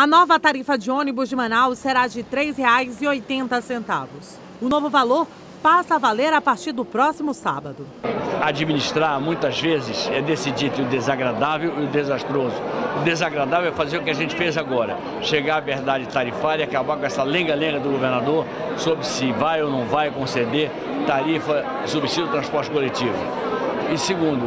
A nova tarifa de ônibus de Manaus será de R$ 3,80. O novo valor passa a valer a partir do próximo sábado. Administrar, muitas vezes, é decidir entre o desagradável e o desastroso. O desagradável é fazer o que a gente fez agora, chegar à verdade tarifária e acabar com essa lenga-lenga do governador sobre se vai ou não vai conceder tarifa subsídio do transporte coletivo. E segundo,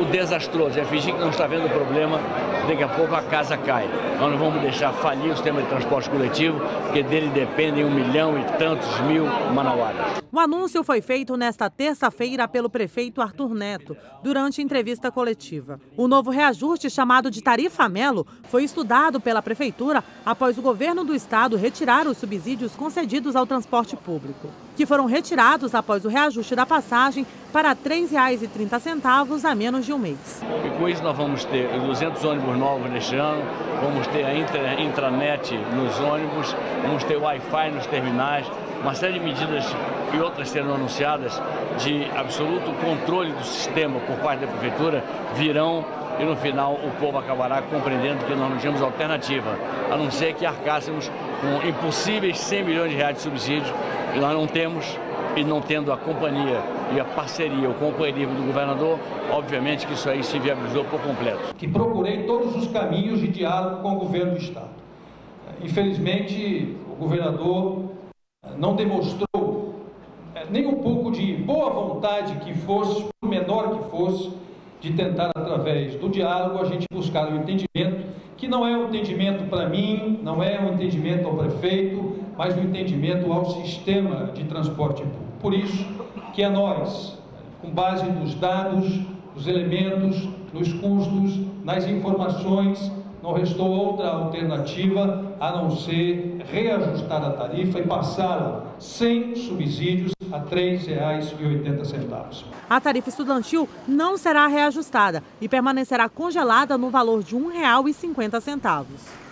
o desastroso é fingir que não está vendo o problema, daqui a pouco a casa cai. Nós não vamos deixar falir o sistema de transporte coletivo, porque dele dependem um milhão e tantos mil manauaras. O anúncio foi feito nesta terça-feira pelo prefeito Arthur Neto, durante entrevista coletiva. O novo reajuste, chamado de Tarifa Melo, foi estudado pela prefeitura após o governo do estado retirar os subsídios concedidos ao transporte público, que foram retirados após o reajuste da passagem para R$ 3,30 a menos de um mês. E com isso nós vamos ter 200 ônibus novos neste ano, vamos ter a intranet nos ônibus, vamos ter Wi-Fi nos terminais, uma série de medidas e outras serão anunciadas de absoluto controle do sistema por parte da prefeitura virão e no final o povo acabará compreendendo que nós não tínhamos alternativa, a não ser que arcássemos com impossíveis 100 milhões de reais de subsídio e nós não temos e não tendo a companhia e a parceria, o companheirismo do governador, obviamente que isso aí se viabilizou por completo. Que procurei todos os caminhos de diálogo com o governo do Estado. Infelizmente, o governador não demonstrou eh, nem um pouco de boa vontade que fosse, por menor que fosse, de tentar, através do diálogo, a gente buscar um entendimento que não é um entendimento para mim, não é um entendimento ao prefeito, mas um entendimento ao sistema de transporte público. Por isso que é nós, com base nos dados, nos elementos, nos custos, nas informações, não restou outra alternativa a não ser reajustar a tarifa e passá-la sem subsídios a R$ 3,80. A tarifa estudantil não será reajustada e permanecerá congelada no valor de R$ 1,50.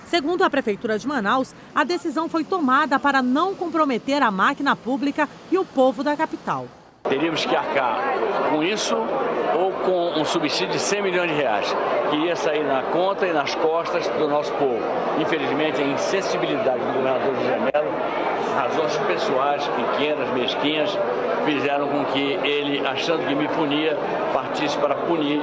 Segundo a Prefeitura de Manaus, a decisão foi tomada para não comprometer a máquina pública e o povo da capital. Teríamos que arcar com isso ou com um subsídio de 100 milhões de reais, que ia sair na conta e nas costas do nosso povo. Infelizmente, a insensibilidade do governador José Melo, razões pessoais, pequenas, mesquinhas, fizeram com que ele, achando que me punia, partisse para punir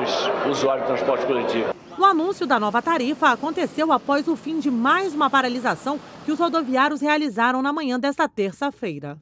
os usuários do transporte coletivo. O anúncio da nova tarifa aconteceu após o fim de mais uma paralisação que os rodoviários realizaram na manhã desta terça-feira.